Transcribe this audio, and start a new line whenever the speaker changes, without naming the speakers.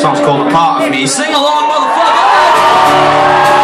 Song's called A Part of Me. Sing along, motherfucker!